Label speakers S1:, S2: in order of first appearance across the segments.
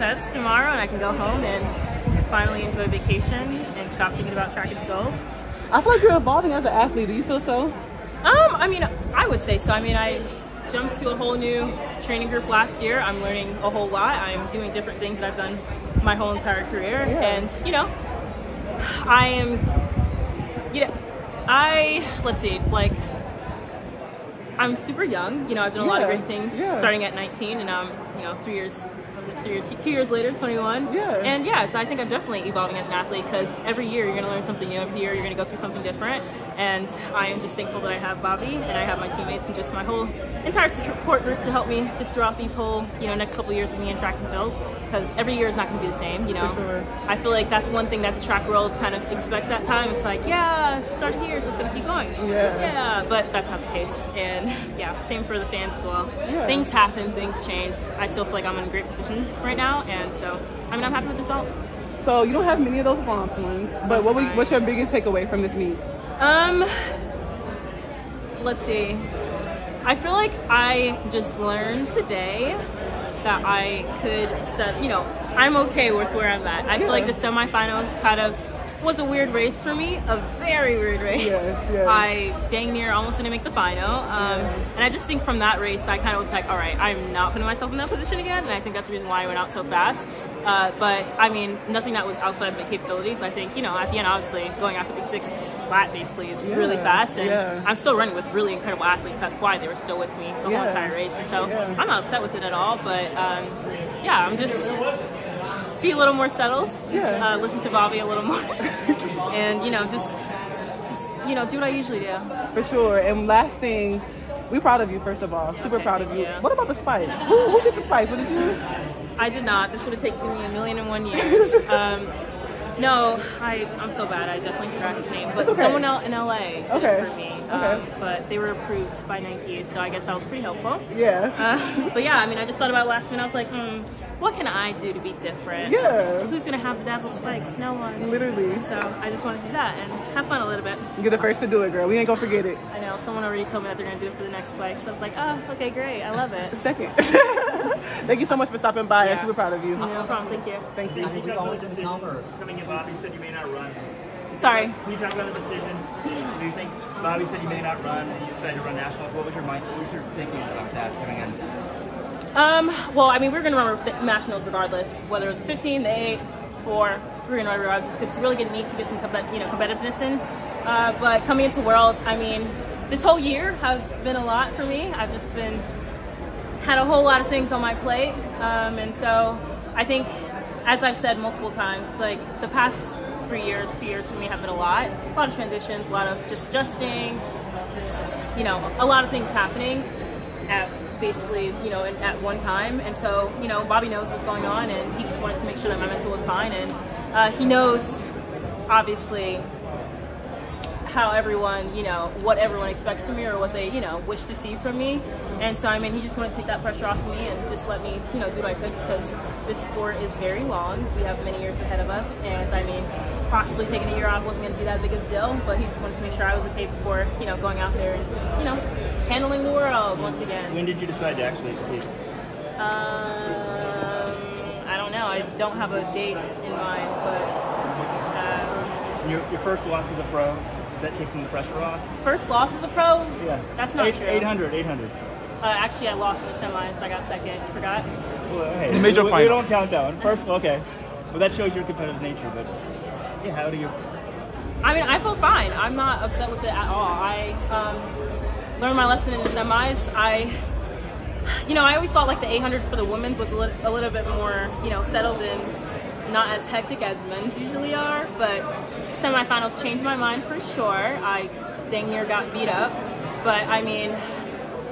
S1: Budapest tomorrow, and I can go home and finally enjoy vacation and stop thinking about track and field.
S2: I feel like you're evolving as an athlete. Do you feel so?
S1: Um, I mean, I would say so. I mean, I jumped to a whole new training group last year. I'm learning a whole lot. I'm doing different things that I've done my whole entire career,
S2: Yeah.
S1: and you know, I am, you know, I let's see, like. I'm super young, you know. I've done a lot of great things
S2: yeah.
S1: starting at 19, and I'm, you know, three years, was it three, two years later, 21.
S2: Yeah.
S1: And yeah, so I think I'm definitely evolving as an athlete because every year you're going to learn something new. Every year you're going to go through something different. And I am just thankful that I have Bobby and I have my teammates and just my whole entire support group to help me just throughout these whole, you know, next couple of years of me in track and field. Because every year is not going to be the same, you know.
S2: Sure.
S1: I feel like that's one thing that the track world kind of expects at time. It's like, yeah, she started here, so it's going to keep going.
S2: Yeah.
S1: Yeah, but that's not the case. And yeah, same for the fans as well.
S2: Yeah.
S1: Things happen, things change. I still feel like I'm in a great position right now, and so I mean I'm happy with the result.
S2: So you don't have many of those bronze ones, but what what's your biggest takeaway from this meet?
S1: Um, let's see. I feel like I just learned today that I could set. You know, I'm okay with where I'm at. I feel like the semifinals kind of was a weird race for me, a very weird race.
S2: Yes, yes.
S1: I dang near almost didn't make the final, um, and I just think from that race I kind of was like, all right, I'm not putting myself in that position again, and I think that's the reason why I went out so fast. Uh, but I mean, nothing that was outside of my capabilities. I think you know, at the end, obviously, going out 56 flat basically is really fast, and
S2: yeah.
S1: I'm still running with really incredible athletes. That's why they were still with me the
S2: Yeah.
S1: whole entire race, and so
S2: Yeah.
S1: I'm not upset with it at all. But um, yeah, I'm just be a little more settled.
S2: Yeah.
S1: Uh, listen to Bobby a little more, and you know, just just you know, do what I usually do.
S2: For sure. And last thing, we proud of you first of all. Super
S1: Okay,
S2: proud of you.
S1: you.
S2: What about the spikes? Who, who did the spikes? what did you?
S1: I did not. This would have taken me a million and one years. Um, no, I, I'm so bad. I definitely forgot his name. But
S2: okay.
S1: someone else in LA did
S2: Okay,
S1: it for me. Um,
S2: okay.
S1: but they were approved by Nike, so I guess that was pretty helpful.
S2: Yeah.
S1: Uh, but yeah, I mean, I just thought about last minute. I was like, hmm, what can I do to be different?
S2: Yeah.
S1: Who's gonna have bedazzled spikes? No one.
S2: Literally.
S1: So I just wanted to do that and have fun a little bit.
S2: You're the first to do it, girl. We ain't gonna forget it.
S1: I know someone already told me that they're gonna do it for the next spike, so I was like, oh, okay, great, I love it.
S2: Second. Thank you so much for stopping by. I'm super proud of you.
S1: No problem, thank you.
S2: Thank you.
S3: Can you talk about the decision coming in? Bobby said you may not run.
S1: Sorry.
S3: Can you talk about the decision? Do you think Bobby said you may not run and you decided to run nationals? What was your mind? What was your thinking about that coming in?
S1: Um, well, I mean, we are going to run nationals regardless, whether it's 15, the 8, 4, 3, and whatever. I was just it's really getting neat to get some you know competitiveness in. Uh, but coming into Worlds, I mean, this whole year has been a lot for me. I've just been had a whole lot of things on my plate, um, and so I think, as I've said multiple times, it's like the past three years, two years for me have been a lot, a lot of transitions, a lot of just adjusting, just you know, a lot of things happening at basically you know at one time. And so you know bobby knows what's going on and he just wanted to make sure that my mental was fine. And uh, he knows obviously how everyone you know what everyone expects from me or what they you know wish to see from me. And so i mean he just wanted to take that pressure off of me and just let me you know do what i could because this sport is very long. We have many years ahead of us. And i mean possibly taking a year off wasn't going to be that big of a deal but he just wanted to make sure i was okay before you know going out there and you know handling the world once again
S3: When did you decide to actually compete?
S1: um, I don't know. I don't have a date in mind, but um,
S3: Your, your first loss as a pro, does that take some of the pressure off?
S1: first loss as a pro.
S3: Yeah.
S1: That's not
S3: Eight-
S1: true.
S3: 800, 800.
S1: Uh, actually, I lost in the semis. I got second. Forgot.
S3: Well, hey,
S2: The major
S3: we, we don't count that one. First, okay. Well, that shows your competitive nature, but yeah, how do you?
S1: I mean, I feel fine. I'm not upset with it at all. I um, learned my lesson in the semis. I, you know, I always thought like the 800 for the women's was a, lit- a little bit more, you know, settled and not as hectic as men's usually are. But semifinals changed my mind for sure. I dang near got beat up, but I mean,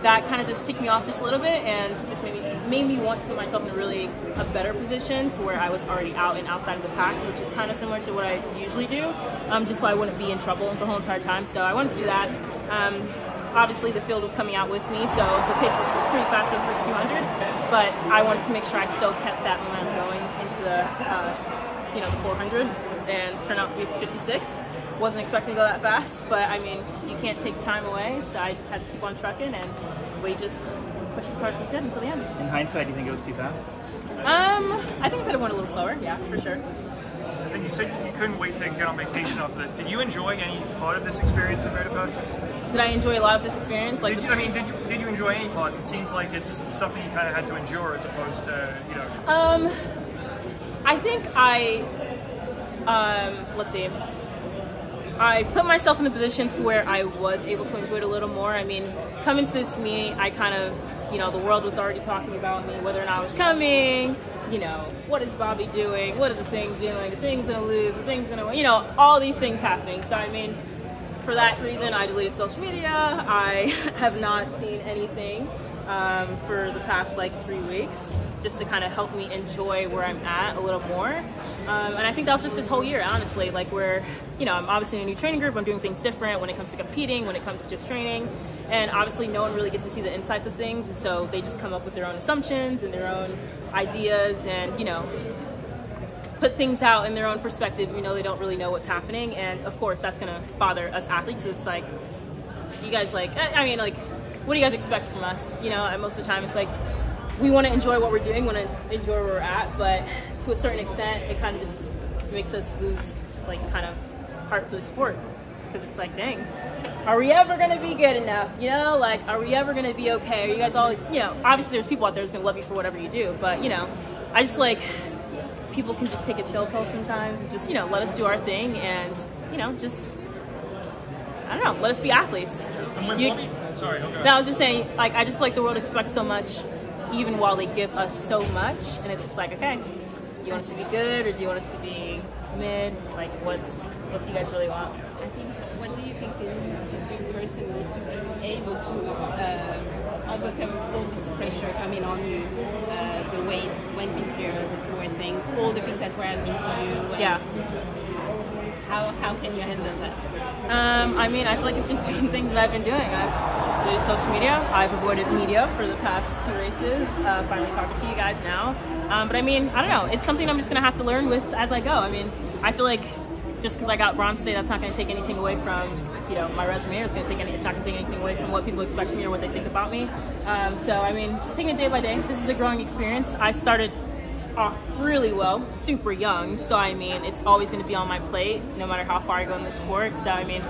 S1: that kind of just ticked me off just a little bit and just made me made me want to put myself in a really a better position to where I was already out and outside of the pack, which is kind of similar to what I usually do, um, just so I wouldn't be in trouble the whole entire time. So I wanted to do that. Um, obviously, the field was coming out with me, so the pace was pretty fast for the first 200. But I wanted to make sure I still kept that momentum going into the uh, you know the 400 and turned out to be 56. Wasn't expecting to go that fast, but I mean you can't take time away, so I just had to keep on trucking and we just pushed as hard as we could until the end.
S3: In hindsight, do you think it was too fast?
S1: Um, I think I could have went a little slower. Yeah, for sure.
S4: And you said you couldn't wait to get on vacation after this. Did you enjoy any part of this experience in Budapest?
S1: Did I enjoy a lot of this experience? Like,
S4: Did you, I mean, did you, did you enjoy any parts? It seems like it's something you kind of had to endure as opposed to, you know,
S1: Um, I think I, um, let's see. I put myself in a position to where I was able to enjoy it a little more. I mean, coming to this meet, I kind of, you know, the world was already talking about me, whether or not I was coming. You know, what is Bobby doing? What is Athing doing? Athing's gonna lose. Athing's gonna, you know, all these things happening. So I mean, for that reason, I deleted social media. I have not seen anything um, for the past like three weeks, just to kind of help me enjoy where I'm at a little more. Um, and I think that was just this whole year, honestly. Like where, you know, I'm obviously in a new training group. I'm doing things different when it comes to competing, when it comes to just training. And obviously, no one really gets to see the insights of things, and so they just come up with their own assumptions and their own ideas, and you know, put things out in their own perspective. You know, they don't really know what's happening, and of course, that's gonna bother us athletes. It's like, you guys like, I mean, like, what do you guys expect from us? You know, and most of the time, it's like we want to enjoy what we're doing, want to enjoy where we're at, but to a certain extent, it kind of just makes us lose like kind of heart for the sport because it's like, dang, are we ever gonna be good enough? You know, like, are we ever gonna be okay? Are you guys all, you know, obviously there's people out there who's gonna love you for whatever you do, but you know, I just like people can just take a chill pill sometimes, and just you know, let us do our thing, and you know, just I don't know, let us be athletes.
S4: and
S1: You-
S4: Bobby, sorry, okay.
S1: no, I was just saying, like, I just feel like the world expects so much, even while they give us so much, and it's just like, okay, you want us to be good, or do you want us to be mid? Like, what's what do you guys really want?
S5: I think, what do you think you need to do personally to be able to um, overcome all this pressure coming on you? Uh, the weight went this year, as you were saying, all the things that were happening to you.
S1: Yeah.
S5: How, how can you handle that?
S1: Um, I mean, I feel like it's just doing things that I've been doing. I've deleted social media. I've avoided media for the past two races. Uh, finally talking to you guys now. Um, but I mean, I don't know. It's something I'm just gonna have to learn with as I go. I mean, I feel like just because I got bronze today, that's not gonna take anything away from you know my resume. It's gonna take any. It's not gonna take anything away from what people expect from me or what they think about me. Um, so I mean, just taking it day by day. This is a growing experience. I started off really well, super young. So I mean, it's always going to be on my plate, no matter how far I go in the sport. So I mean,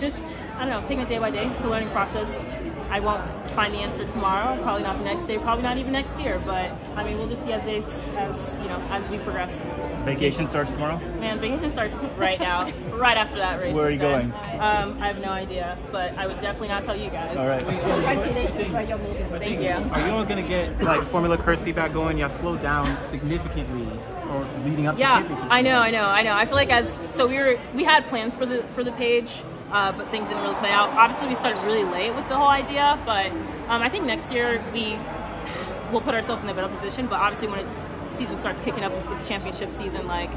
S1: just I don't know, taking it day by day. It's a learning process. I won't find the answer tomorrow, probably not the next day, probably not even next year. But I mean, we'll just see as they, as you know, as we progress.
S3: vacation starts tomorrow?
S1: Man, vacation starts right now, right after that race.
S3: Where are
S1: is
S3: you
S1: done.
S3: going?
S1: Um, I have no idea, but I would definitely not tell you guys.
S3: All right.
S5: Congratulations for your move.
S1: Thank you.
S6: Are you all gonna get like Formula Kersee back going? Y'all slowed down significantly, or leading up
S1: Yeah,
S6: championship.
S1: I know, I know, I know. I feel like as so we were we had plans for the for the page, uh, but things didn't really play out. Obviously, we started really late with the whole idea, but um, I think next year we will put ourselves in a better position. But obviously, when the season starts kicking up into its championship season, like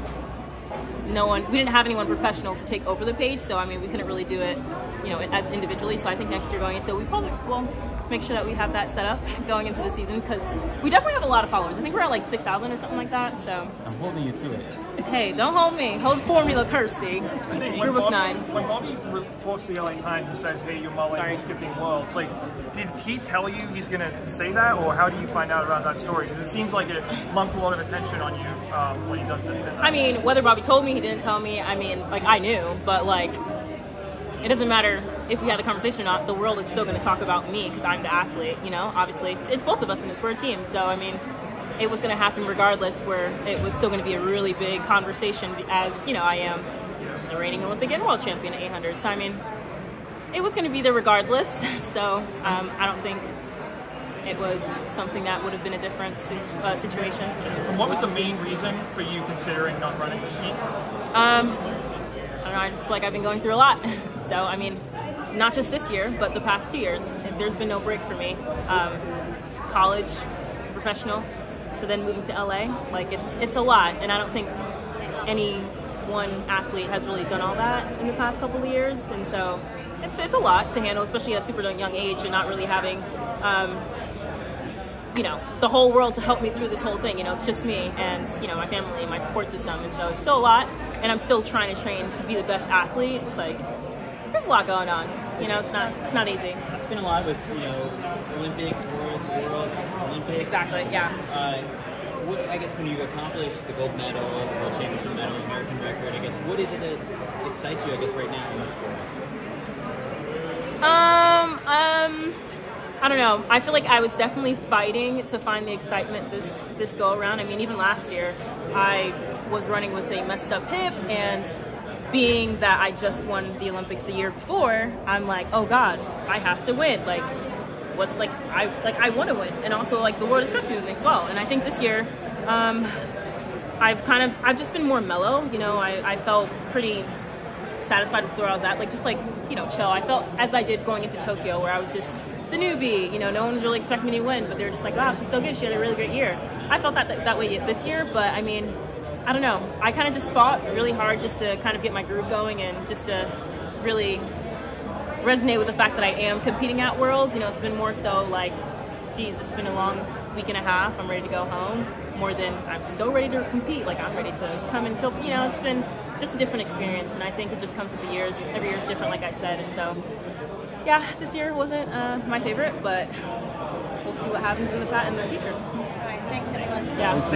S1: no one, we didn't have anyone professional to take over the page, so I mean, we couldn't really do it, you know, as individually. So I think next year going into, we probably will make sure that we have that set up going into the season because we definitely have a lot of followers. I think we're at like six thousand or something like that. So.
S6: I'm holding you to it.
S1: Hey, don't hold me. Hold Formula Kersee.
S4: I think
S1: Group of nine.
S4: when Bobby talks to the LA Times and says, "Hey, you're mulling
S1: Sorry.
S4: and skipping worlds," like, did he tell you he's going to say that, or how do you find out about that story? Because it seems like it lumped a lot of attention on you um, when he did, did that.
S1: I mean, whether Bobby told me, he didn't tell me. I mean, like I knew, but like, it doesn't matter if we had a conversation or not. The world is still going to talk about me because I'm the athlete. You know, obviously, it's, it's both of us in this. We're a team, so I mean, it was going to happen regardless. Where it was still going to be a really big conversation, as you know, I am the reigning Olympic and world champion at 800. So I mean, it was going to be there regardless. So um, I don't think. It was something that would have been a different uh, situation.
S4: And what was the main reason for you considering not running this meet?
S1: Um, I don't know. I just feel like I've been going through a lot. So I mean, not just this year, but the past two years. There's been no break for me. Um, college to professional to then moving to LA. Like it's it's a lot, and I don't think any one athlete has really done all that in the past couple of years. And so it's it's a lot to handle, especially at a super young age and not really having. Um, you know the whole world to help me through this whole thing you know it's just me and you know my family and my support system and so it's still a lot and i'm still trying to train to be the best athlete it's like there's a lot going on you know it's not it's not easy
S7: It's been a lot with you know Olympics, Worlds, Worlds, Olympics.
S1: exactly yeah
S7: Uh, what, I guess when you accomplish the gold medal, the world championship medal, American record, I guess what is it that excites you? I guess right now in the sport.
S1: Um, um, I don't know. I feel like I was definitely fighting to find the excitement this this go around. I mean, even last year, I was running with a messed up hip, and being that I just won the Olympics the year before, I'm like, oh God, I have to win. Like, what's like I like I want to win, and also like the world is me to as well. And I think this year, um, I've kind of I've just been more mellow. You know, I, I felt pretty satisfied with where I was at. Like just like you know, chill. I felt as I did going into Tokyo, where I was just the newbie. You know, no one was really expecting me to win, but they were just like, wow, she's so good. She had a really great year. I felt that that, that way this year, but I mean, I don't know. I kind of just fought really hard just to kind of get my groove going and just to really resonate with the fact that I am competing at Worlds. You know, it's been more so like, geez, it's been a long week and a half. I'm ready to go home. More than I'm so ready to compete. Like I'm ready to come and kill. You know, it's been just a different experience, and I think it just comes with the years. Every year is different, like I said, and so yeah, this year wasn't uh, my favorite, but we'll see what happens in the in the future.
S8: All right, thanks everyone.
S1: Yeah.